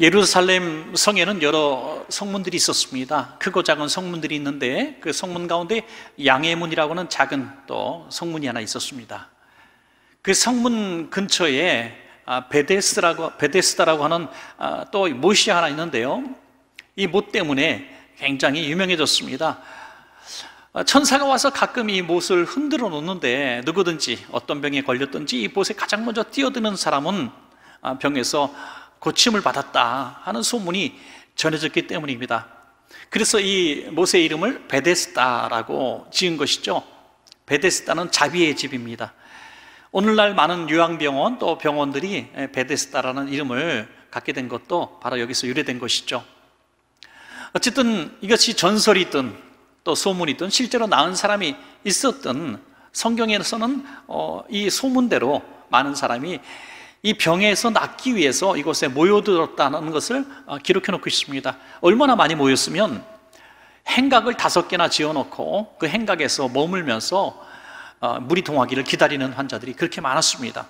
예루살렘 성에는 여러 성문들이 있었습니다. 크고 작은 성문들이 있는데 그 성문 가운데 양의 문이라고 하는 작은 또 성문이 하나 있었습니다. 그 성문 근처에 아, 베데스라고 베데스다라고 하는 아, 또 못이 하나 있는데요. 이 못 때문에 굉장히 유명해졌습니다. 아, 천사가 와서 가끔 이 못을 흔들어 놓는데 누구든지 어떤 병에 걸렸든지 이 못에 가장 먼저 뛰어드는 사람은 병에서 고침을 받았다 하는 소문이 전해졌기 때문입니다. 그래서 이 못의 이름을 베데스다라고 지은 것이죠. 베데스다는 자비의 집입니다. 오늘날 많은 요양병원 또 병원들이 베데스다라는 이름을 갖게 된 것도 바로 여기서 유래된 것이죠. 어쨌든 이것이 전설이든 또 소문이든 실제로 나은 사람이 있었던 성경에서는 어, 이 소문대로 많은 사람이 이 병에서 낫기 위해서 이곳에 모여들었다는 것을 어, 기록해 놓고 있습니다. 얼마나 많이 모였으면 행각을 다섯 개나 지어 놓고 그 행각에서 머물면서 어, 물이 동하기를 기다리는 환자들이 그렇게 많았습니다.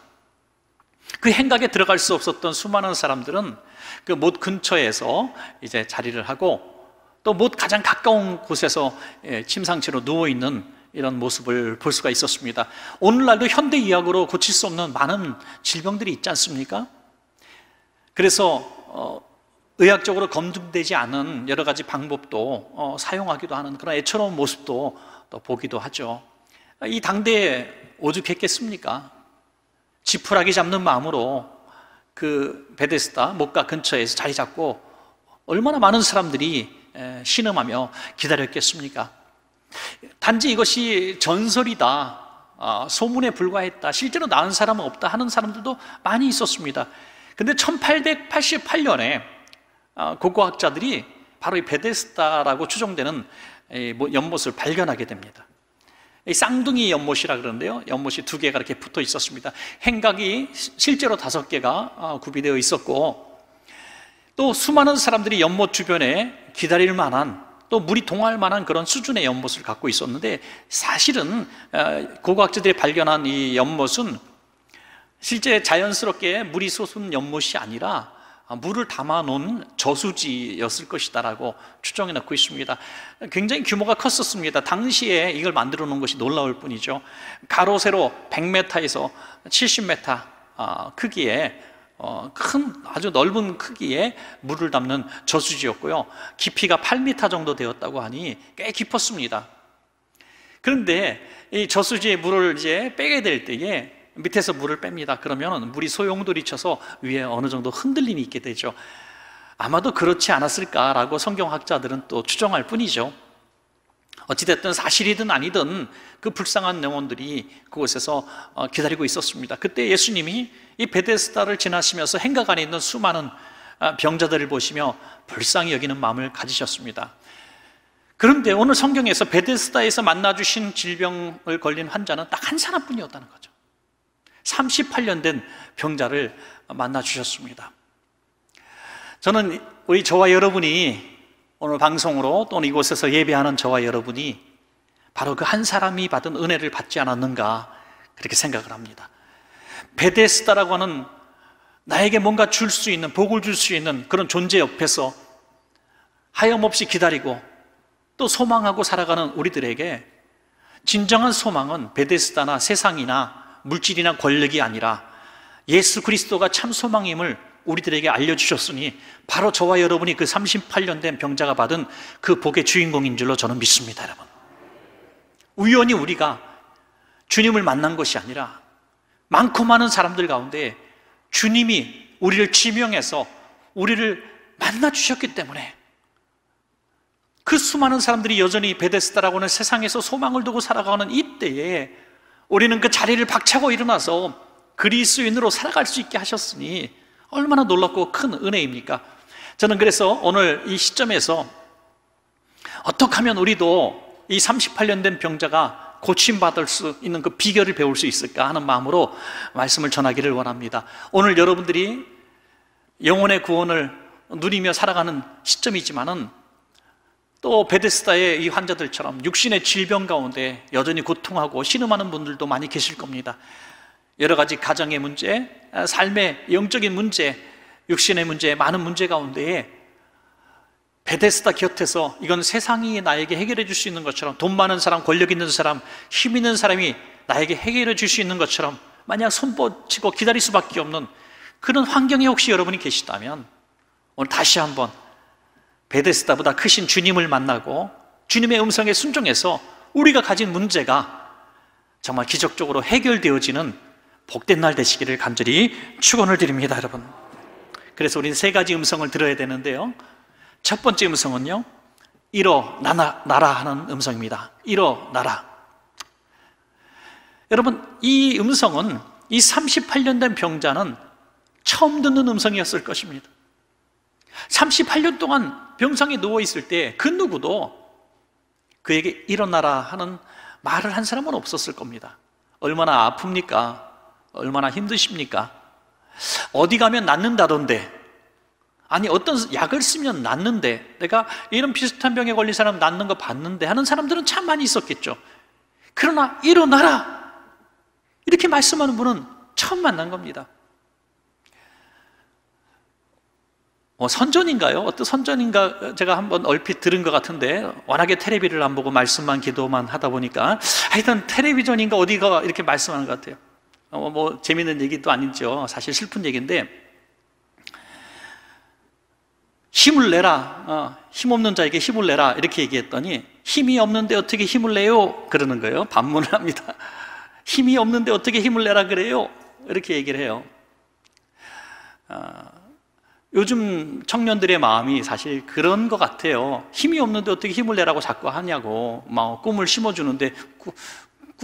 그 행각에 들어갈 수 없었던 수많은 사람들은 그 못 근처에서 이제 자리를 하고 또 못 가장 가까운 곳에서 예, 침상치로 누워 있는 이런 모습을 볼 수가 있었습니다. 오늘날도 현대 의학으로 고칠 수 없는 많은 질병들이 있지 않습니까? 그래서 어, 의학적으로 검증되지 않은 여러 가지 방법도 어, 사용하기도 하는 그런 애처로운 모습도 또 보기도 하죠. 이 당대에 오죽했겠습니까? 지푸라기 잡는 마음으로 그 베데스다 목가 근처에서 자리 잡고 얼마나 많은 사람들이 신음하며 기다렸겠습니까? 단지 이것이 전설이다, 아, 소문에 불과했다, 실제로 나은 사람은 없다 하는 사람들도 많이 있었습니다. 근데 1888년에 아, 고고학자들이 바로 이 베데스다라고 추정되는 뭐 연못을 발견하게 됩니다. 쌍둥이 연못이라 그러는데요. 연못이 두 개가 이렇게 붙어 있었습니다. 행각이 실제로 다섯 개가 아, 구비되어 있었고 또 수많은 사람들이 연못 주변에 기다릴 만한 또 물이 동할 만한 그런 수준의 연못을 갖고 있었는데 사실은 어, 고고학자들이 발견한 이 연못은 실제 자연스럽게 물이 솟은 연못이 아니라 물을 담아 놓은 저수지였을 것이다라고 추정해 놓고 있습니다. 굉장히 규모가 컸었습니다. 당시에 이걸 만들어 놓은 것이 놀라울 뿐이죠. 가로 세로 100m에서 70m 아, 크기의 어, 큰 아주 넓은 크기의 물을 담는 저수지였고요. 깊이가 8m 정도 되었다고 하니 꽤 깊었습니다. 그런데 이 저수지의 물을 이제 빼게 될 때에 밑에서 물을 뺍니다. 그러면 물이 소용돌이 쳐서 위에 어느 정도 흔들림이 있게 되죠. 아마도 그렇지 않았을까라고 성경학자들은 또 추정할 뿐이죠. 어찌됐든 사실이든 아니든 그 불쌍한 영혼들이 그곳에서 어, 기다리고 있었습니다. 그때 예수님이 이 베데스다를 지나시면서 행각 안에 있는 수많은 아, 병자들을 보시며 불쌍히 여기는 마음을 가지셨습니다. 그런데 오늘 성경에서 베데스다에서 만나주신 질병을 걸린 환자는 딱 한 사람뿐이었다는 거죠. 38년 된 병자를 만나주셨습니다. 저는 우리 저와 여러분이 오늘 방송으로 또는 이곳에서 예배하는 저와 여러분이 바로 그 한 사람이 받은 은혜를 받지 않았는가 그렇게 생각을 합니다. 베데스다라고 하는 나에게 뭔가 줄 수 있는 복을 줄 수 있는 그런 존재 옆에서 하염없이 기다리고 또 소망하고 살아가는 우리들에게 진정한 소망은 베데스다나 세상이나 물질이나 권력이 아니라 예수 그리스도가 참 소망임을 우리들에게 알려주셨으니 바로 저와 여러분이 그 38년 된 병자가 받은 그 복의 주인공인 줄로 저는 믿습니다, 여러분. 우연히 우리가 주님을 만난 것이 아니라 많고 많은 사람들 가운데 주님이 우리를 지명해서 우리를 만나 주셨기 때문에 그 수많은 사람들이 여전히 베데스다라고 하는 세상에서 소망을 두고 살아가는 이때에 우리는 그 자리를 박차고 일어나서 그리스인으로 살아갈 수 있게 하셨으니 얼마나 놀랍고 큰 은혜입니까? 저는 그래서 오늘 이 시점에서 어떻게 하면 우리도 이 38년 된 병자가 고침받을 수 있는 그 비결을 배울 수 있을까 하는 마음으로 말씀을 전하기를 원합니다. 오늘 여러분들이 영혼의 구원을 누리며 살아가는 시점이지만은 또 베데스다의 이 환자들처럼 육신의 질병 가운데 여전히 고통하고 신음하는 분들도 많이 계실 겁니다. 여러 가지 가정의 문제, 삶의 영적인 문제, 육신의 문제, 많은 문제 가운데에 베데스다 곁에서 이건 세상이 나에게 해결해 줄 수 있는 것처럼 돈 많은 사람, 권력 있는 사람, 힘 있는 사람이 나에게 해결해 줄 수 있는 것처럼 만약 손뻗치고 기다릴 수밖에 없는 그런 환경에 혹시 여러분이 계시다면 오늘 다시 한번 베데스다보다 크신 주님을 만나고 주님의 음성에 순종해서 우리가 가진 문제가 정말 기적적으로 해결되어지는 복된 날 되시기를 간절히 축원을 드립니다, 여러분. 그래서 우리는 세 가지 음성을 들어야 되는데요. 첫 번째 음성은요. 일어나라 하는 음성입니다. 일어나라. 여러분, 이 음성은 이 38년 된 병자는 처음 듣는 음성이었을 것입니다. 38년 동안 병상에 누워 있을 때 그 누구도 그에게 일어나라 하는 말을 한 사람은 없었을 겁니다. 얼마나 아픕니까? 얼마나 힘드십니까? 어디 가면 낫는다던데. 아니, 어떤 약을 쓰면 낫는데. 내가 이런 비슷한 병에 걸린 사람 낫는 거 봤는데 하는 사람들은 참 많이 있었겠죠. 그러나 일어나라! 이렇게 말씀하는 분은 처음 만난 겁니다. 어, 선전인가요? 어떤 선전인가 제가 한번 얼핏 들은 것 같은데 워낙에 테레비를 안 보고 말씀만 기도만 하다 보니까 하여튼 텔레비전인가 어디가 이렇게 말씀하는 것 같아요. 어, 뭐 재밌는 얘기도 아니죠. 사실 슬픈 얘기인데 힘을 내라. 어, 힘 없는 자에게 힘을 내라. 이렇게 얘기했더니 힘이 없는데 어떻게 힘을 내요? 그러는 거예요. 반문을 합니다. 힘이 없는데 어떻게 힘을 내라 그래요? 이렇게 얘기를 해요. 어, 요즘 청년들의 마음이 사실 그런 것 같아요. 힘이 없는데 어떻게 힘을 내라고 자꾸 하냐고, 막 꿈을 심어주는데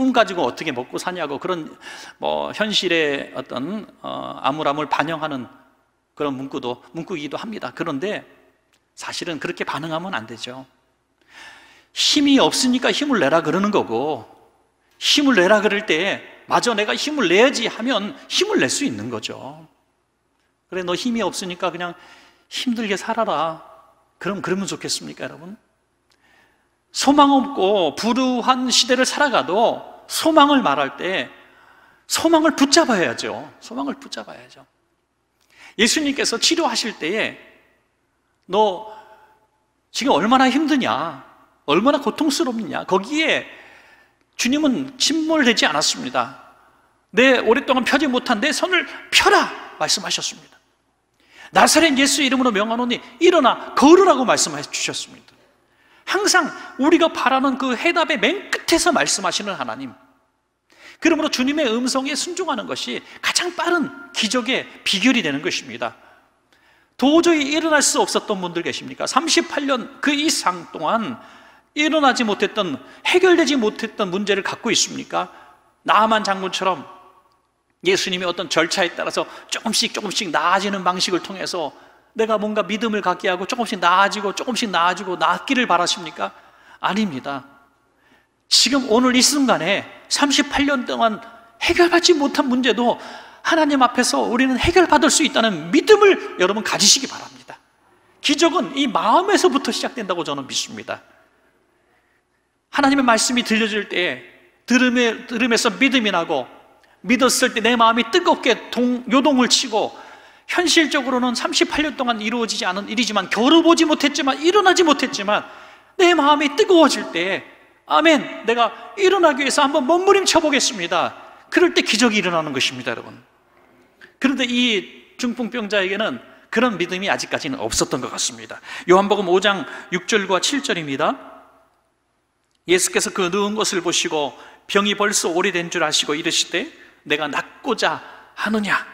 꿈 가지고 어떻게 먹고 사냐고 그런 뭐 현실의 어떤 어, 암울함을 반영하는 그런 문구도 문구이기도 합니다. 그런데 사실은 그렇게 반응하면 안 되죠. 힘이 없으니까 힘을 내라 그러는 거고 힘을 내라 그럴 때 마저 내가 힘을 내야지 하면 힘을 낼 수 있는 거죠. 그래, 너 힘이 없으니까 그냥 힘들게 살아라. 그럼 그러면 좋겠습니까, 여러분? 소망 없고 불우한 시대를 살아가도 소망을 말할 때 소망을 붙잡아야죠. 소망을 붙잡아야죠. 예수님께서 치료하실 때에 너 지금 얼마나 힘드냐? 얼마나 고통스럽냐? 거기에 주님은 침몰되지 않았습니다. 내 오랫동안 펴지 못한 내 손을 펴라! 말씀하셨습니다. 나사렛 예수 이름으로 명하노니 일어나 걸으라고 말씀해 주셨습니다. 항상 우리가 바라는 그 해답의 맨 끝에서 말씀하시는 하나님. 그러므로 주님의 음성에 순종하는 것이 가장 빠른 기적의 비결이 되는 것입니다. 도저히 일어날 수 없었던 분들 계십니까? 38년 그 이상 동안 일어나지 못했던, 해결되지 못했던 문제를 갖고 있습니까? 나만 장군처럼 예수님의 어떤 절차에 따라서 조금씩 조금씩 나아지는 방식을 통해서 내가 뭔가 믿음을 갖게 하고 조금씩 나아지고 조금씩 나아지고 낫기를 바라십니까? 아닙니다. 지금 오늘 이 순간에 38년 동안 해결받지 못한 문제도 하나님 앞에서 우리는 해결받을 수 있다는 믿음을 여러분 가지시기 바랍니다. 기적은 이 마음에서부터 시작된다고 저는 믿습니다. 하나님의 말씀이 들려질 때 들음에, 들음에서 믿음이 나고 믿었을 때 내 마음이 뜨겁게 동, 요동을 치고 현실적으로는 38년 동안 이루어지지 않은 일이지만 겨루 보지 못했지만 일어나지 못했지만 내 마음이 뜨거워질 때 아멘. 내가 일어나기 위해서 한번 몸부림쳐 보겠습니다. 그럴 때 기적이 일어나는 것입니다 여러분. 그런데 이 중풍병자에게는 그런 믿음이 아직까지는 없었던 것 같습니다. 요한복음 5장 6절과 7절입니다. 예수께서 그 누운 것을 보시고 병이 벌써 오래된 줄 아시고 이르시되 내가 낫고자 하느냐?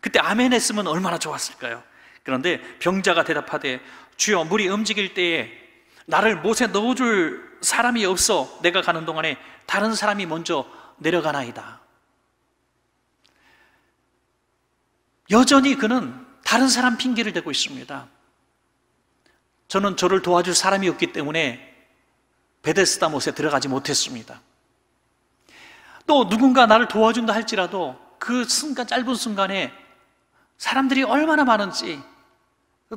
그때 아멘 했으면 얼마나 좋았을까요? 그런데 병자가 대답하되 주여 물이 움직일 때에 나를 못에 넣어줄 사람이 없어 내가 가는 동안에 다른 사람이 먼저 내려가나이다. 여전히 그는 다른 사람 핑계를 대고 있습니다. 저는 저를 도와줄 사람이 없기 때문에 베데스다 못에 들어가지 못했습니다. 또 누군가 나를 도와준다 할지라도 그 순간, 짧은 순간에 사람들이 얼마나 많은지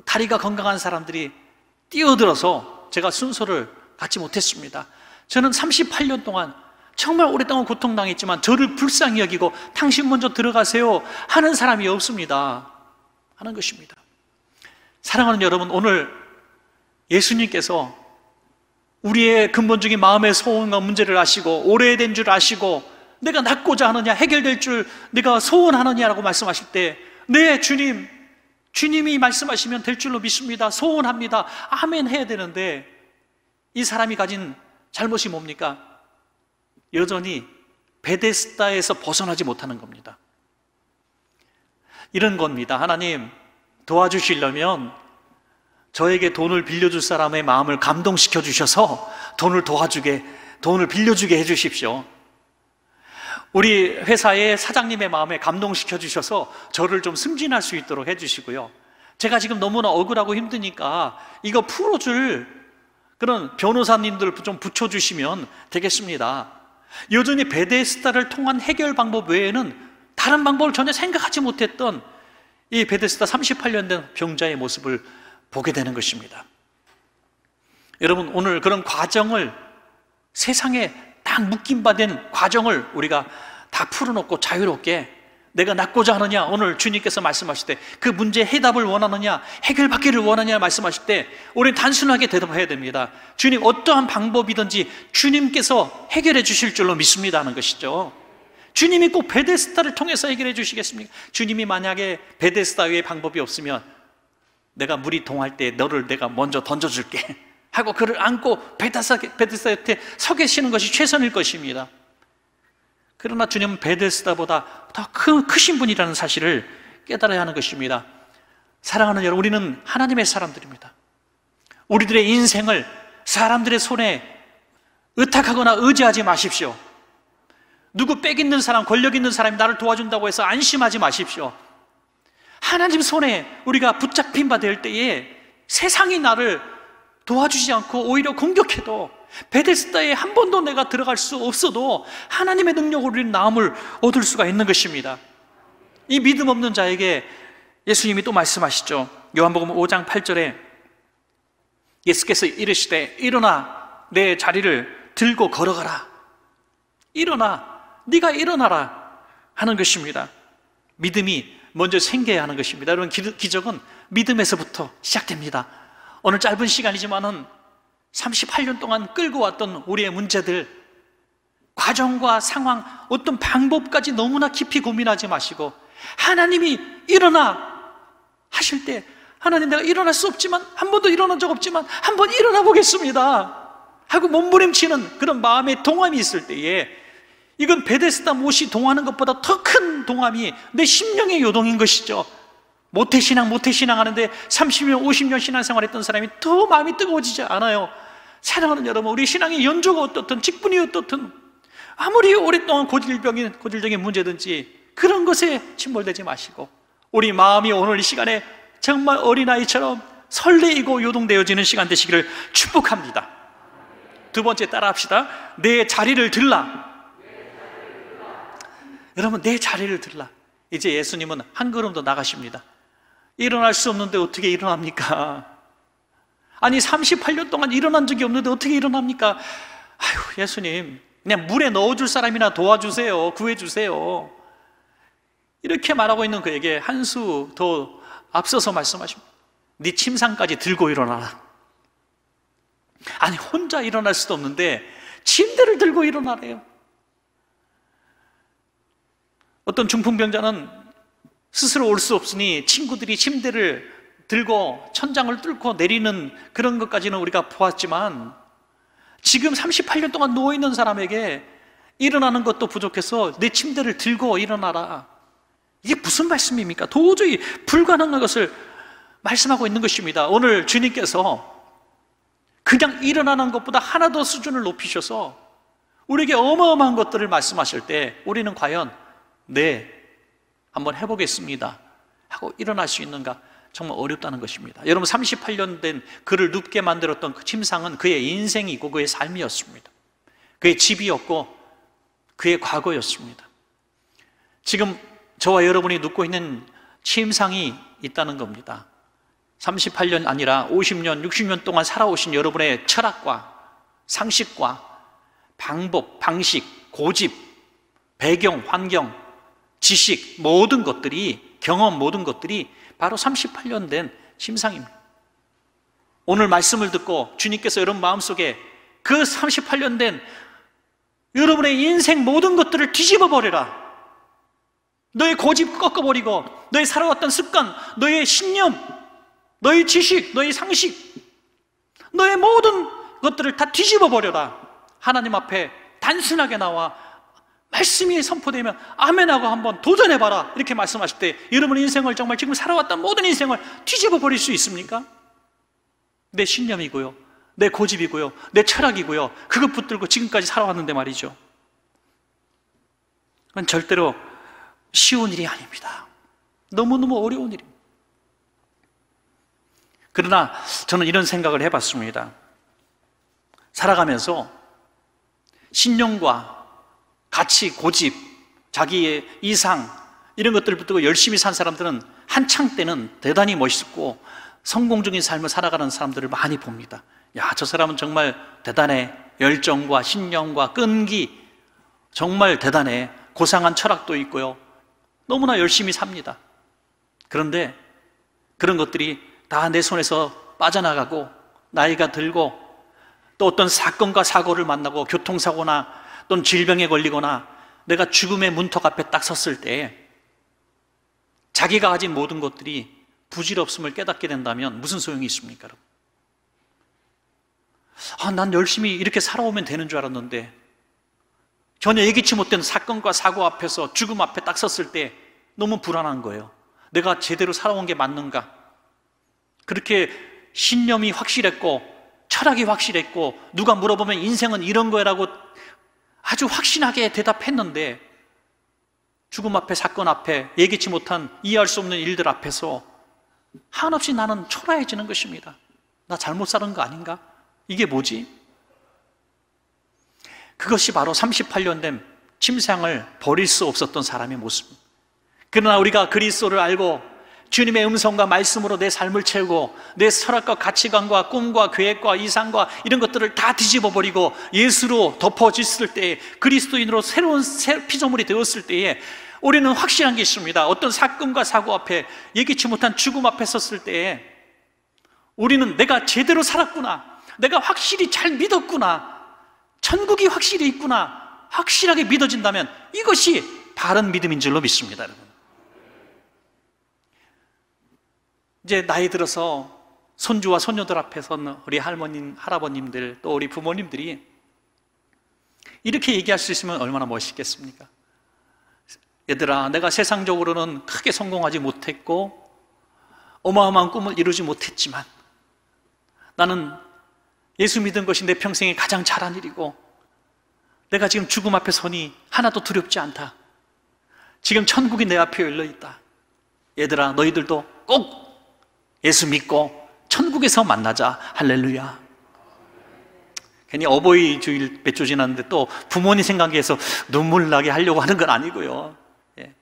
다리가 건강한 사람들이 뛰어들어서 제가 순서를 갖지 못했습니다. 저는 38년 동안 정말 오랫동안 고통당했지만 저를 불쌍히 여기고 당신 먼저 들어가세요 하는 사람이 없습니다. 하는 것입니다. 사랑하는 여러분, 오늘 예수님께서 우리의 근본적인 마음의 소원과 문제를 아시고 오래된 줄 아시고 내가 낫고자 하느냐 해결될 줄 내가 소원하느냐라고 말씀하실 때 네, 주님. 주님이 말씀하시면 될 줄로 믿습니다. 소원합니다. 아멘 해야 되는데 이 사람이 가진 잘못이 뭡니까? 여전히 베데스다에서 벗어나지 못하는 겁니다. 이런 겁니다. 하나님 도와주시려면 저에게 돈을 빌려줄 사람의 마음을 감동시켜 주셔서 돈을 도와주게, 돈을 빌려주게 해 주십시오. 우리 회사의 사장님의 마음에 감동시켜 주셔서 저를 좀 승진할 수 있도록 해 주시고요. 제가 지금 너무나 억울하고 힘드니까 이거 풀어줄 그런 변호사님들 좀 붙여주시면 되겠습니다. 여전히 베데스다를 통한 해결 방법 외에는 다른 방법을 전혀 생각하지 못했던 이 베데스다 38년 된 병자의 모습을 보게 되는 것입니다. 여러분, 오늘 그런 과정을 세상에 딱 묶임받은 과정을 우리가 다 풀어놓고 자유롭게 내가 낫고자 하느냐? 오늘 주님께서 말씀하실 때 그 문제 해답을 원하느냐? 해결받기를 원하느냐? 말씀하실 때 우리는 단순하게 대답해야 됩니다. 주님 어떠한 방법이든지 주님께서 해결해 주실 줄로 믿습니다 하는 것이죠. 주님이 꼭 베데스다를 통해서 해결해 주시겠습니까? 주님이 만약에 베데스다 외에 방법이 없으면 내가 물이 동할 때 너를 내가 먼저 던져줄게 하고 그를 안고 베데스다, 베데스다 곁에 서 계시는 것이 최선일 것입니다 그러나 주님은 베데스다보다 더 큰, 크신 분이라는 사실을 깨달아야 하는 것입니다. 사랑하는 여러분, 우리는 하나님의 사람들입니다. 우리들의 인생을 사람들의 손에 의탁하거나 의지하지 마십시오. 누구 빽 있는 사람, 권력 있는 사람이 나를 도와준다고 해서 안심하지 마십시오. 하나님 손에 우리가 붙잡힌 바 될 때에 세상이 나를 도와주지 않고 오히려 공격해도 베데스다에 한 번도 내가 들어갈 수 없어도 하나님의 능력으로 우리는 나음을 얻을 수가 있는 것입니다. 이 믿음 없는 자에게 예수님이 또 말씀하시죠. 요한복음 5장 8절에 예수께서 이르시되 일어나 내 자리를 들고 걸어가라. 일어나 네가 일어나라 하는 것입니다. 믿음이 먼저 생겨야 하는 것입니다. 여러분 기적은 믿음에서부터 시작됩니다. 오늘 짧은 시간이지만은 38년 동안 끌고 왔던 우리의 문제들, 과정과 상황, 어떤 방법까지 너무나 깊이 고민하지 마시고, 하나님이 일어나 하실 때, 하나님 내가 일어날 수 없지만, 한 번도 일어난 적 없지만, 한번 일어나 보겠습니다. 하고 몸부림치는 그런 마음의 동함이 있을 때에, 이건 베데스다 못이 동하는 것보다 더 큰 동함이 내 심령의 요동인 것이죠. 모태신앙, 모태신앙 하는데 30년, 50년 신앙생활 했던 사람이 더 마음이 뜨거워지지 않아요. 사랑하는 여러분, 우리 신앙의 연조가 어떻든, 직분이 어떻든, 아무리 오랫동안 고질병인, 고질적인 문제든지 그런 것에 침몰되지 마시고, 우리 마음이 오늘 이 시간에 정말 어린아이처럼 설레이고 요동되어지는 시간 되시기를 축복합니다. 두 번째 따라 합시다. 내 자리를 들라. 여러분, 내 자리를 들라. 이제 예수님은 한 걸음 더 나가십니다. 일어날 수 없는데 어떻게 일어납니까? 아니 38년 동안 일어난 적이 없는데 어떻게 일어납니까? 아유 예수님 그냥 물에 넣어줄 사람이나 도와주세요 구해주세요 이렇게 말하고 있는 그에게 한 수 더 앞서서 말씀하십니다 네 침상까지 들고 일어나라 아니 혼자 일어날 수도 없는데 침대를 들고 일어나래요 어떤 중풍병자는 스스로 올 수 없으니 친구들이 침대를 들고 천장을 뚫고 내리는 그런 것까지는 우리가 보았지만 지금 38년 동안 누워있는 사람에게 일어나는 것도 부족해서 내 침대를 들고 일어나라. 이게 무슨 말씀입니까? 도저히 불가능한 것을 말씀하고 있는 것입니다. 오늘 주님께서 그냥 일어나는 것보다 하나 더 수준을 높이셔서 우리에게 어마어마한 것들을 말씀하실 때 우리는 과연 네, 한번 해보겠습니다. 하고 일어날 수 있는가? 정말 어렵다는 것입니다. 여러분 38년 된 그를 눕게 만들었던 그 침상은 그의 인생이고 그의 삶이었습니다. 그의 집이었고 그의 과거였습니다. 지금 저와 여러분이 눕고 있는 침상이 있다는 겁니다. 38년 아니라 50년, 60년 동안 살아오신 여러분의 철학과 상식과 방법, 방식, 고집, 배경, 환경, 지식 모든 것들이 경험 모든 것들이 바로 38년 된 심상입니다. 오늘 말씀을 듣고 주님께서 여러분 마음속에 그 38년 된 여러분의 인생 모든 것들을 뒤집어 버려라. 너의 고집 꺾어버리고 너의 살아왔던 습관, 너의 신념, 너의 지식, 너의 상식, 너의 모든 것들을 다 뒤집어 버려라. 하나님 앞에 단순하게 나와 말씀이 선포되면 아멘하고 한번 도전해봐라. 이렇게 말씀하실 때 여러분의 인생을 정말 지금 살아왔던 모든 인생을 뒤집어 버릴 수 있습니까? 내 신념이고요. 내 고집이고요. 내 철학이고요. 그것 붙들고 지금까지 살아왔는데 말이죠. 그건 절대로 쉬운 일이 아닙니다. 너무너무 어려운 일입니다. 그러나 저는 이런 생각을 해봤습니다. 살아가면서 신념과 가치, 고집, 자기의 이상, 이런 것들을 붙들고 열심히 산 사람들은 한창 때는 대단히 멋있고 성공적인 삶을 살아가는 사람들을 많이 봅니다. 야, 저 사람은 정말 대단해. 열정과 신념과 끈기, 정말 대단해. 고상한 철학도 있고요. 너무나 열심히 삽니다. 그런데 그런 것들이 다 내 손에서 빠져나가고 나이가 들고 또 어떤 사건과 사고를 만나고 교통사고나 또는 질병에 걸리거나 내가 죽음의 문턱 앞에 딱 섰을 때 자기가 가진 모든 것들이 부질없음을 깨닫게 된다면 무슨 소용이 있습니까? 여러분? 아, 난 열심히 이렇게 살아오면 되는 줄 알았는데 전혀 예기치 못한 사건과 사고 앞에서 죽음 앞에 딱 섰을 때 너무 불안한 거예요. 내가 제대로 살아온 게 맞는가? 그렇게 신념이 확실했고 철학이 확실했고 누가 물어보면 인생은 이런 거라고 아주 확신하게 대답했는데 죽음 앞에 사건 앞에 예기치 못한 이해할 수 없는 일들 앞에서 한없이 나는 초라해지는 것입니다. 나 잘못 사는 거 아닌가? 이게 뭐지? 그것이 바로 38년 된 침상을 버릴 수 없었던 사람의 모습입니다. 그러나 우리가 그리스도를 알고 주님의 음성과 말씀으로 내 삶을 채우고 내 철학과 가치관과 꿈과 계획과 이상과 이런 것들을 다 뒤집어 버리고 예수로 덮어졌을 때 그리스도인으로 새로운 피조물이 되었을 때에 우리는 확실한 게 있습니다. 어떤 사건과 사고 앞에 예기치 못한 죽음 앞에 섰을 때에 우리는 내가 제대로 살았구나. 내가 확실히 잘 믿었구나. 천국이 확실히 있구나. 확실하게 믿어진다면 이것이 바른 믿음인 줄로 믿습니다, 여러분. 이제 나이 들어서 손주와 손녀들 앞에서 우리 할머님, 할아버님들, 또 우리 부모님들이 이렇게 얘기할 수 있으면 얼마나 멋있겠습니까? 얘들아, 내가 세상적으로는 크게 성공하지 못했고, 어마어마한 꿈을 이루지 못했지만, 나는 예수 믿은 것이 내 평생에 가장 잘한 일이고 내가 지금 죽음 앞에 서니 하나도 두렵지 않다. 지금 천국이 내 앞에 열려 있다. 얘들아, 너희들도 꼭 예수 믿고 천국에서 만나자. 할렐루야. 괜히 어버이 주일 몇 주 지났는데 또 부모님 생각해서 눈물 나게 하려고 하는 건 아니고요. 예.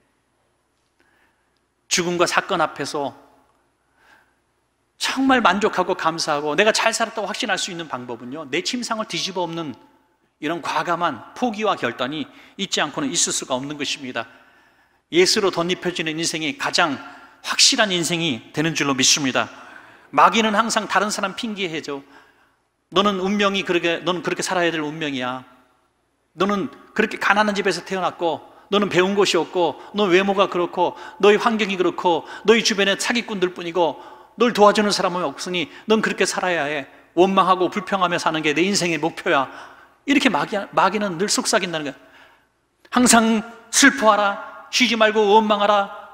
죽음과 사건 앞에서 정말 만족하고 감사하고 내가 잘 살았다고 확신할 수 있는 방법은요, 내 침상을 뒤집어 엎는 이런 과감한 포기와 결단이 있지 않고는 있을 수가 없는 것입니다. 예수로 덧입혀지는 인생이 가장 확실한 인생이 되는 줄로 믿습니다. 마귀는 항상 다른 사람 핑계해줘. 너는 운명이 그렇게, 너는 그렇게 살아야 될 운명이야. 너는 그렇게 가난한 집에서 태어났고, 너는 배운 것이 없고, 너 외모가 그렇고, 너의 환경이 그렇고, 너희 주변에 사기꾼들 뿐이고, 널 도와주는 사람은 없으니 넌 그렇게 살아야 해. 원망하고 불평하며 사는 게 내 인생의 목표야. 이렇게 마귀, 마귀는 늘 속삭인다는 거야. 항상 슬퍼하라. 쉬지 말고 원망하라.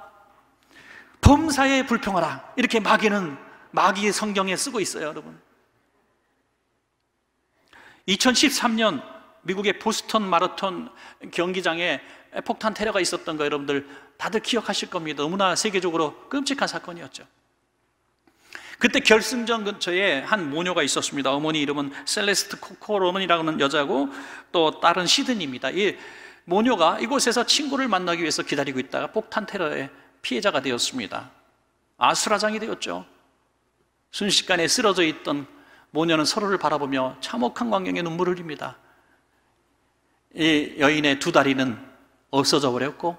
범사에 불평하라. 이렇게 마귀는 마귀의 성경에 쓰고 있어요, 여러분. 2013년 미국의 보스턴 마라톤 경기장에 폭탄 테러가 있었던 거 여러분들 다들 기억하실 겁니다. 너무나 세계적으로 끔찍한 사건이었죠. 그때 결승전 근처에 한 모녀가 있었습니다. 어머니 이름은 셀레스트 코코로문이라는 여자고 또 딸은 시드니입니다. 이 모녀가 이곳에서 친구를 만나기 위해서 기다리고 있다가 폭탄 테러의 피해자가 되었습니다. 아수라장이 되었죠. 순식간에 쓰러져 있던 모녀는 서로를 바라보며 참혹한 광경에 눈물을 흘립니다. 이 여인의 두 다리는 없어져 버렸고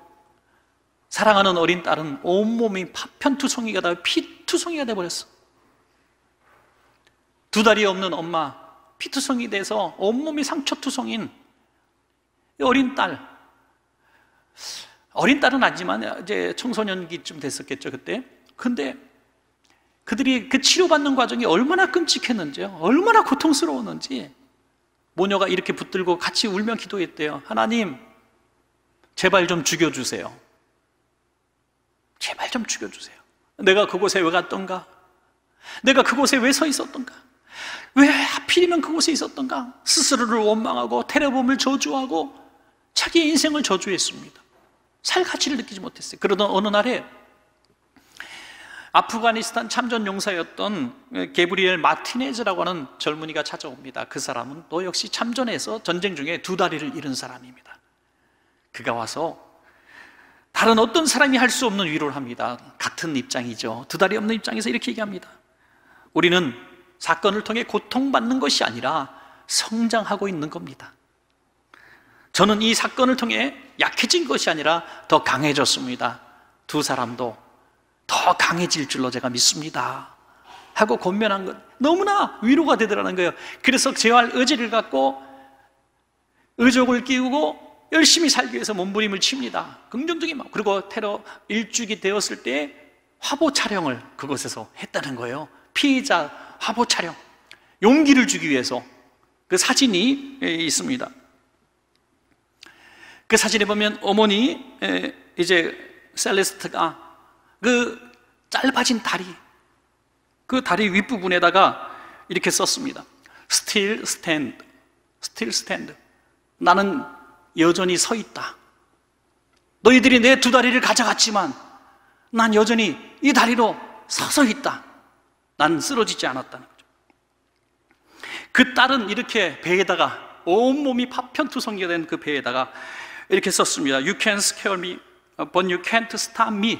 사랑하는 어린 딸은 온몸이 파편투성이가 다 피투성이가 돼 버렸어. 두 다리 없는 엄마, 피투성이 돼서 온몸이 상처투성인 어린 딸. 어린 딸은 아니지만 이제 청소년기쯤 됐었겠죠, 그때. 근데 그들이 그 치료받는 과정이 얼마나 끔찍했는지요. 얼마나 고통스러웠는지. 모녀가 이렇게 붙들고 같이 울며 기도했대요. 하나님, 제발 좀 죽여주세요. 제발 좀 죽여주세요. 내가 그곳에 왜 갔던가? 내가 그곳에 왜 서 있었던가? 왜 하필이면 그곳에 있었던가? 스스로를 원망하고 테러범을 저주하고 자기 인생을 저주했습니다. 살 가치를 느끼지 못했어요. 그러던 어느 날에 아프가니스탄 참전 용사였던 게브리엘 마티네즈라고 하는 젊은이가 찾아옵니다. 그 사람은 또 역시 참전해서 전쟁 중에 두 다리를 잃은 사람입니다. 그가 와서 다른 어떤 사람이 할 수 없는 위로를 합니다. 같은 입장이죠. 두 다리 없는 입장에서 이렇게 얘기합니다. 우리는 사건을 통해 고통받는 것이 아니라 성장하고 있는 겁니다. 저는 이 사건을 통해 약해진 것이 아니라 더 강해졌습니다. 두 사람도 더 강해질 줄로 제가 믿습니다. 하고 권면한 것 너무나 위로가 되더라는 거예요. 그래서 재활 의지를 갖고 의족을 끼우고 열심히 살기 위해서 몸부림을 칩니다. 긍정적인 마음. 그리고 테러 일주기 되었을 때 화보 촬영을 그곳에서 했다는 거예요. 피해자 화보 촬영. 용기를 주기 위해서 그 사진이 있습니다. 그 사진에 보면 어머니 이제 셀레스트가 그 짧아진 다리 그 다리 윗부분에다가 이렇게 썼습니다. Still stand. Still stand. 나는 여전히 서 있다. 너희들이 내 두 다리를 가져갔지만 난 여전히 이 다리로 서서 있다. 난 쓰러지지 않았다는 거죠. 그 딸은 이렇게 배에다가 온몸이 파편투성이가 된그 배에다가 이렇게 썼습니다. You can scare me, but you can't stop me.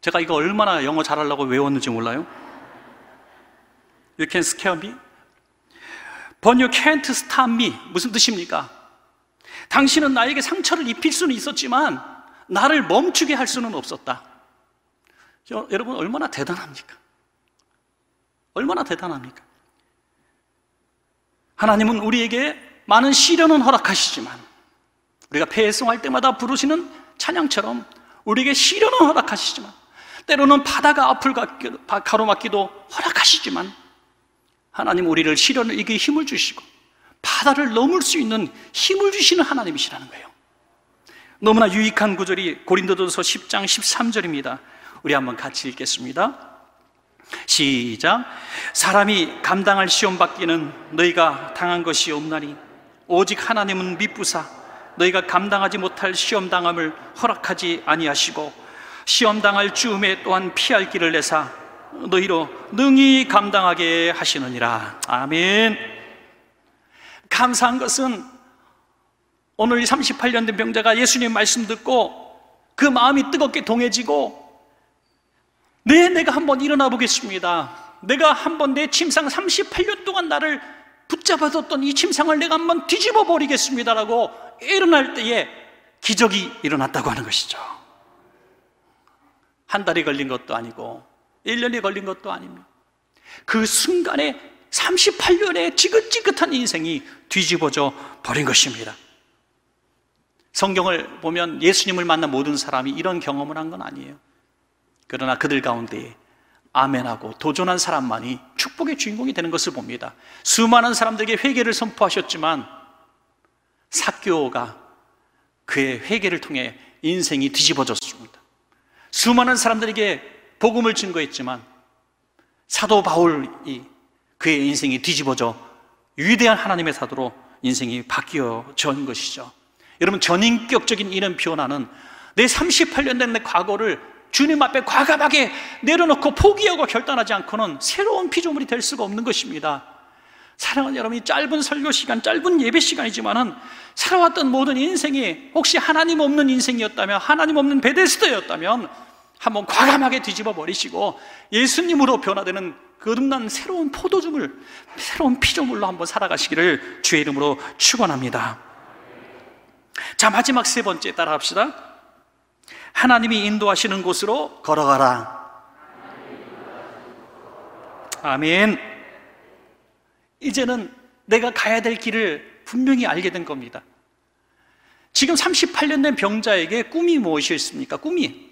제가 이거 얼마나 영어 잘하려고 외웠는지 몰라요? You can scare me, but you can't stop me. 무슨 뜻입니까? 당신은 나에게 상처를 입힐 수는 있었지만 나를 멈추게 할 수는 없었다. 여러분 얼마나 대단합니까? 얼마나 대단합니까? 하나님은 우리에게 많은 시련은 허락하시지만 우리가 폐송할 때마다 부르시는 찬양처럼 우리에게 시련은 허락하시지만 때로는 바다가 앞을 가로막기도 허락하시지만 하나님 우리를 시련을 이기 힘을 주시고 바다를 넘을 수 있는 힘을 주시는 하나님이시라는 거예요. 너무나 유익한 구절이 고린도전서 10장 13절입니다. 우리 한번 같이 읽겠습니다. 시작. 사람이 감당할 시험 받기는 너희가 당한 것이 없나니 오직 하나님은 미쁘사 너희가 감당하지 못할 시험 당함을 허락하지 아니하시고 시험 당할 즈음에 또한 피할 길을 내사 너희로 능히 감당하게 하시느니라. 아멘. 감사한 것은 오늘 38년 된 병자가 예수님 말씀 듣고 그 마음이 뜨겁게 동해지고 네, 내가 한번 일어나 보겠습니다. 내가 한번 내 침상 38년 동안 나를 붙잡아뒀던 이 침상을 내가 한번 뒤집어 버리겠습니다라고 일어날 때에 기적이 일어났다고 하는 것이죠. 한 달이 걸린 것도 아니고 1년이 걸린 것도 아닙니다. 그 순간에 38년의 지긋지긋한 인생이 뒤집어져 버린 것입니다. 성경을 보면 예수님을 만난 모든 사람이 이런 경험을 한 건 아니에요. 그러나 그들 가운데 아멘하고 도전한 사람만이 축복의 주인공이 되는 것을 봅니다. 수많은 사람들에게 회개를 선포하셨지만 사교가 그의 회개를 통해 인생이 뒤집어졌습니다. 수많은 사람들에게 복음을 증거했지만 사도 바울이 그의 인생이 뒤집어져 위대한 하나님의 사도로 인생이 바뀌어진 것이죠. 여러분, 전인격적인 이런 변화는 내 38년 된 내 과거를 주님 앞에 과감하게 내려놓고 포기하고 결단하지 않고는 새로운 피조물이 될 수가 없는 것입니다. 사랑하는 여러분이 짧은 설교 시간, 짧은 예배 시간이지만은 살아왔던 모든 인생이 혹시 하나님 없는 인생이었다면, 하나님 없는 베데스더였다면 한번 과감하게 뒤집어 버리시고 예수님으로 변화되는 거듭난 새로운 포도주물, 새로운 피조물로 한번 살아가시기를 주의 이름으로 축원합니다. 자, 마지막 세 번째 따라합시다. 하나님이 인도하시는 곳으로 걸어가라. 아멘. 이제는 내가 가야 될 길을 분명히 알게 된 겁니다. 지금 38년 된 병자에게 꿈이 무엇이었습니까? 꿈이.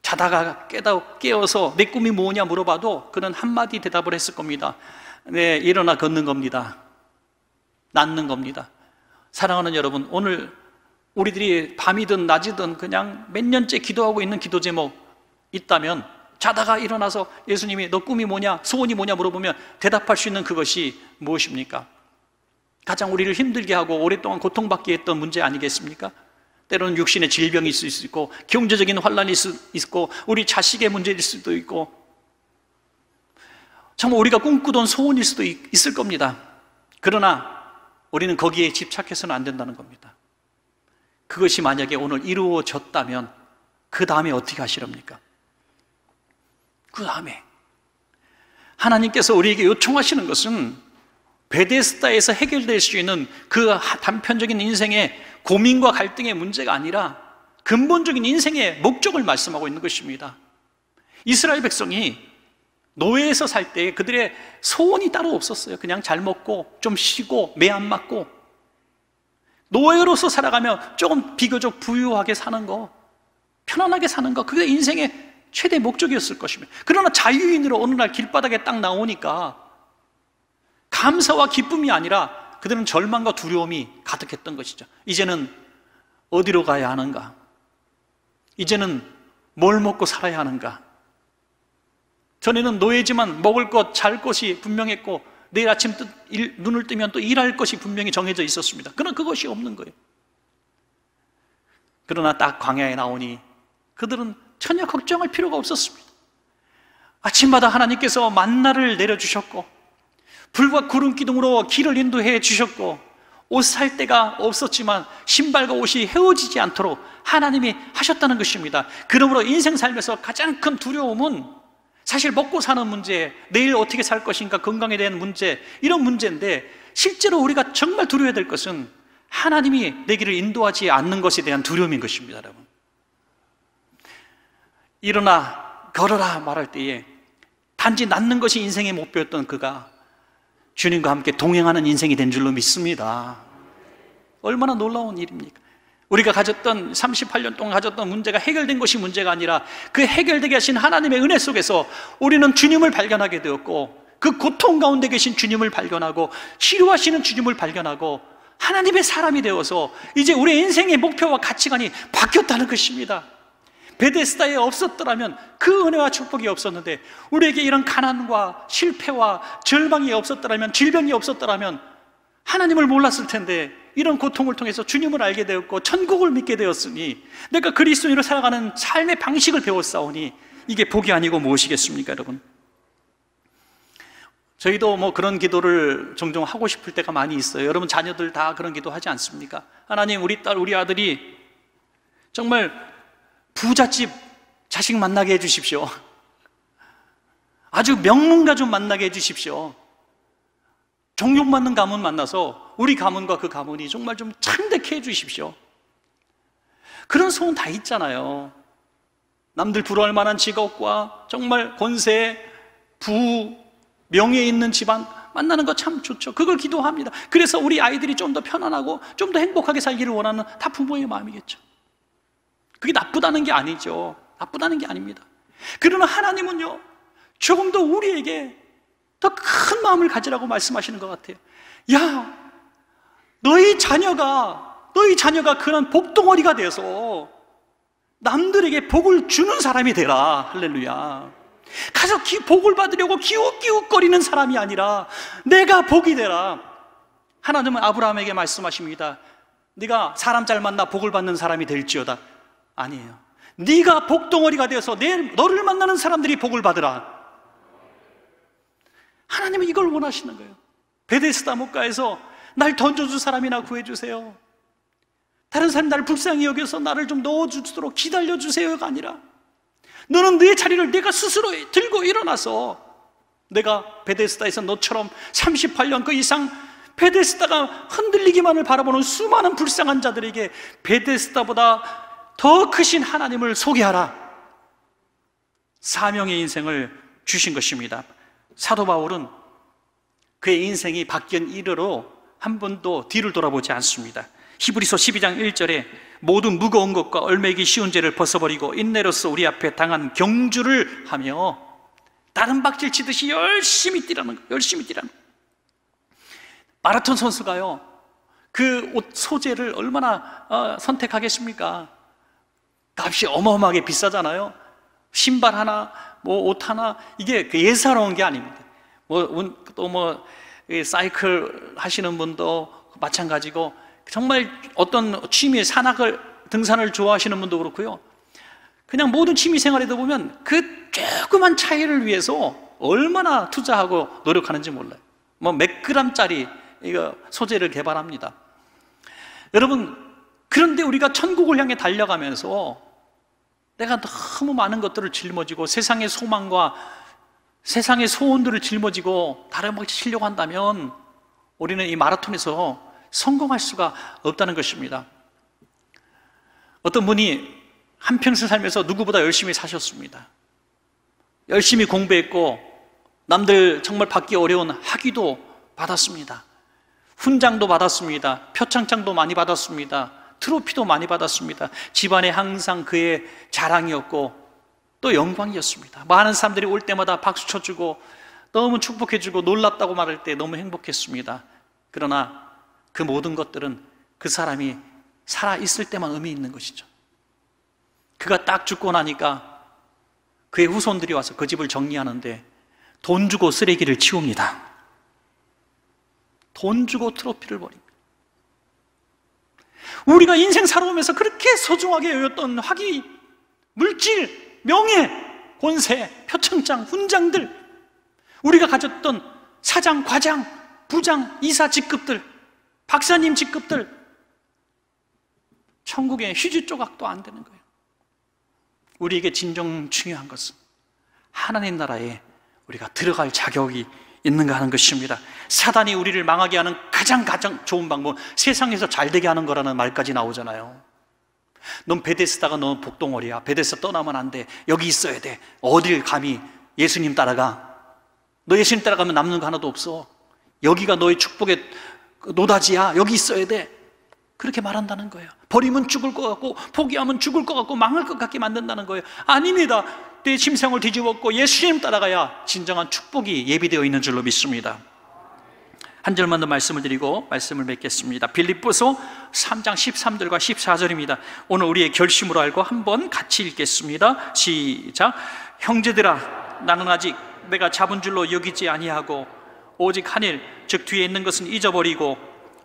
자다가 깨다, 깨어서 내 꿈이 뭐냐 물어봐도 그는 한마디 대답을 했을 겁니다. 네, 일어나 걷는 겁니다. 낫는 겁니다. 사랑하는 여러분, 오늘 우리들이 밤이든 낮이든 그냥 몇 년째 기도하고 있는 기도 제목 있다면 자다가 일어나서 예수님이 너 꿈이 뭐냐, 소원이 뭐냐 물어보면 대답할 수 있는 그것이 무엇입니까? 가장 우리를 힘들게 하고 오랫동안 고통받게 했던 문제 아니겠습니까? 때로는 육신의 질병이 있을 수 있고 경제적인 환란이 있고 우리 자식의 문제일 수도 있고 정말 우리가 꿈꾸던 소원일 수도 있을 겁니다. 그러나 우리는 거기에 집착해서는 안 된다는 겁니다. 그것이 만약에 오늘 이루어졌다면 그 다음에 어떻게 하시렵니까? 그 다음에 하나님께서 우리에게 요청하시는 것은 베데스다에서 해결될 수 있는 그 단편적인 인생의 고민과 갈등의 문제가 아니라 근본적인 인생의 목적을 말씀하고 있는 것입니다. 이스라엘 백성이 노예에서 살 때 그들의 소원이 따로 없었어요. 그냥 잘 먹고 좀 쉬고 매 안 맞고 노예로서 살아가며 조금 비교적 부유하게 사는 거, 편안하게 사는 거, 그게 인생의 최대 목적이었을 것입니다. 그러나 자유인으로 어느 날 길바닥에 딱 나오니까 감사와 기쁨이 아니라 그들은 절망과 두려움이 가득했던 것이죠. 이제는 어디로 가야 하는가? 이제는 뭘 먹고 살아야 하는가? 전에는 노예지만 먹을 것, 잘 것이 분명했고 내일 아침 뜨, 일, 눈을 뜨면 또 일할 것이 분명히 정해져 있었습니다. 그러나 그것이 없는 거예요. 그러나 딱 광야에 나오니 그들은 전혀 걱정할 필요가 없었습니다. 아침마다 하나님께서 만나를 내려주셨고 불과 구름 기둥으로 길을 인도해 주셨고 옷 살 데가 없었지만 신발과 옷이 헤어지지 않도록 하나님이 하셨다는 것입니다. 그러므로 인생 살면서 가장 큰 두려움은 사실 먹고 사는 문제, 내일 어떻게 살 것인가, 건강에 대한 문제, 이런 문제인데 실제로 우리가 정말 두려워야 될 것은 하나님이 내 길을 인도하지 않는 것에 대한 두려움인 것입니다, 여러분. 일어나, 걸어라 말할 때에 단지 낫는 것이 인생의 목표였던 그가 주님과 함께 동행하는 인생이 된 줄로 믿습니다. 얼마나 놀라운 일입니까? 우리가 가졌던 38년 동안 가졌던 문제가 해결된 것이 문제가 아니라 그 해결되게 하신 하나님의 은혜 속에서 우리는 주님을 발견하게 되었고 그 고통 가운데 계신 주님을 발견하고 치료하시는 주님을 발견하고 하나님의 사람이 되어서 이제 우리 인생의 목표와 가치관이 바뀌었다는 것입니다. 베데스다에 없었더라면 그 은혜와 축복이 없었는데 우리에게 이런 가난과 실패와 절망이 없었더라면 질병이 없었더라면 하나님을 몰랐을 텐데 이런 고통을 통해서 주님을 알게 되었고 천국을 믿게 되었으니 내가 그리스도인으로 살아가는 삶의 방식을 배웠사오니 이게 복이 아니고 무엇이겠습니까, 여러분? 저희도 뭐 그런 기도를 종종 하고 싶을 때가 많이 있어요. 여러분 자녀들 다 그런 기도 하지 않습니까? 하나님, 우리 딸, 우리 아들이 정말 부잣집 자식 만나게 해 주십시오. 아주 명문가 좀 만나게 해 주십시오. 존경받는 가문 만나서 우리 가문과 그 가문이 정말 좀 창대케 해 주십시오. 그런 소원 다 있잖아요. 남들 부러워할 만한 직업과 정말 권세, 부, 명예 있는 집안 만나는 거 참 좋죠. 그걸 기도합니다. 그래서 우리 아이들이 좀 더 편안하고 좀 더 행복하게 살기를 원하는 다 부모의 마음이겠죠. 그게 나쁘다는 게 아니죠. 나쁘다는 게 아닙니다. 그러나 하나님은요, 조금 더 우리에게 더 큰 마음을 가지라고 말씀하시는 것 같아요. 야, 너희 자녀가, 너희 자녀가 그런 복덩어리가 돼서 남들에게 복을 주는 사람이 되라. 할렐루야. 가서 기, 복을 받으려고 기웃기웃거리는 사람이 아니라 내가 복이 되라. 하나님은 아브라함에게 말씀하십니다. 네가 사람 잘 만나 복을 받는 사람이 될지어다. 아니에요. 네가 복덩어리가 되어서 내 너를 만나는 사람들이 복을 받으라. 하나님은 이걸 원하시는 거예요. 베데스다 목가에서 날 던져줄 사람이나 구해주세요. 다른 사람이 나를 불쌍히 여겨서 나를 좀 넣어주도록 기다려주세요가 아니라 너는 내 자리를 내가 스스로 들고 일어나서 내가 베데스다에서 너처럼 38년 그 이상 베데스다가 흔들리기만을 바라보는 수많은 불쌍한 자들에게 베데스다보다 더 크신 하나님을 소개하라. 사명의 인생을 주신 것입니다. 사도 바울은 그의 인생이 바뀐 이래로 한 번도 뒤를 돌아보지 않습니다. 히브리서 12장 1절에 모든 무거운 것과 얼매기 쉬운 죄를 벗어버리고 인내로서 우리 앞에 당한 경주를 하며 다른 박질 치듯이 열심히 뛰라는 거, 열심히 뛰라는 거. 마라톤 선수가요, 그 옷 소재를 얼마나 어, 선택하겠습니까? 값이 어마어마하게 비싸잖아요. 신발 하나, 뭐 옷 하나, 이게 그 예사로운 게 아닙니다. 뭐, 또 뭐, 사이클 하시는 분도 마찬가지고, 정말 어떤 취미, 산악을, 등산을 좋아하시는 분도 그렇고요. 그냥 모든 취미 생활에도 보면 그 조그만 차이를 위해서 얼마나 투자하고 노력하는지 몰라요. 뭐 몇 그램짜리 이거 소재를 개발합니다. 여러분, 그런데 우리가 천국을 향해 달려가면서 내가 너무 많은 것들을 짊어지고 세상의 소망과 세상의 소원들을 짊어지고 다른 걸 치려고 한다면 우리는 이 마라톤에서 성공할 수가 없다는 것입니다. 어떤 분이 한평생 살면서 누구보다 열심히 사셨습니다. 열심히 공부했고 남들 정말 받기 어려운 학위도 받았습니다. 훈장도 받았습니다. 표창장도 많이 받았습니다. 트로피도 많이 받았습니다. 집안에 항상 그의 자랑이었고 또 영광이었습니다. 많은 사람들이 올 때마다 박수 쳐주고 너무 축복해주고 놀랍다고 말할 때 너무 행복했습니다. 그러나 그 모든 것들은 그 사람이 살아있을 때만 의미 있는 것이죠. 그가 딱 죽고 나니까 그의 후손들이 와서 그 집을 정리하는데 돈 주고 쓰레기를 치웁니다. 돈 주고 트로피를 버립니다. 우리가 인생 살아오면서 그렇게 소중하게 여겼던 학위, 물질, 명예, 권세, 표창장, 훈장들, 우리가 가졌던 사장, 과장, 부장, 이사 직급들, 박사님 직급들, 천국의 휴지 조각도 안 되는 거예요. 우리에게 진정 중요한 것은 하나님 나라에 우리가 들어갈 자격이 있는가 하는 것입니다. 사단이 우리를 망하게 하는 가장 가장 좋은 방법, 세상에서 잘 되게 하는 거라는 말까지 나오잖아요. 넌 베데스다가 너 복덩어리야. 베데스 떠나면 안 돼. 여기 있어야 돼. 어딜 감히 예수님 따라가. 너 예수님 따라가면 남는 거 하나도 없어. 여기가 너의 축복의 노다지야. 여기 있어야 돼. 그렇게 말한다는 거예요. 버리면 죽을 것 같고, 포기하면 죽을 것 같고, 망할 것 같게 만든다는 거예요. 아닙니다. 내 심생을 뒤집었고, 예수님 따라가야 진정한 축복이 예비되어 있는 줄로 믿습니다. 한 절만 더 말씀을 드리고 말씀을 맺겠습니다. 빌립보서 3장 13절과 14절입니다. 오늘 우리의 결심으로 알고 한번 같이 읽겠습니다. 시작. 형제들아, 나는 아직 내가 잡은 줄로 여기지 아니하고 오직 한일 즉 뒤에 있는 것은 잊어버리고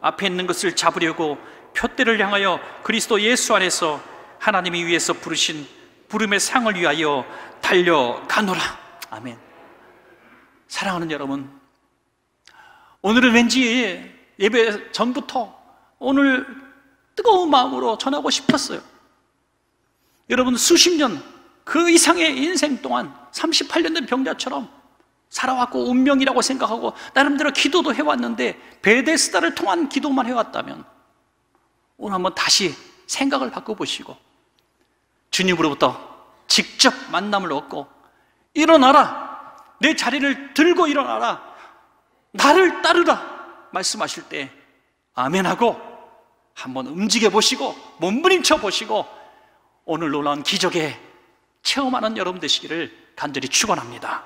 앞에 있는 것을 잡으려고 표대를 향하여 그리스도 예수 안에서 하나님이 위해서 부르신 부름의 상을 위하여 달려가노라. 아멘. 사랑하는 여러분, 오늘은 왠지 예배 전부터 오늘 뜨거운 마음으로 전하고 싶었어요. 여러분, 수십 년, 그 이상의 인생 동안 38년 된 병자처럼 살아왔고 운명이라고 생각하고 나름대로 기도도 해왔는데 베데스다를 통한 기도만 해왔다면 오늘 한번 다시 생각을 바꿔보시고 주님으로부터 직접 만남을 얻고 일어나라 내 자리를 들고 일어나라 나를 따르라 말씀하실 때 아멘하고 한번 움직여 보시고 몸부림쳐 보시고 오늘 놀라운 기적에 체험하는 여러분 되시기를 간절히 축원합니다.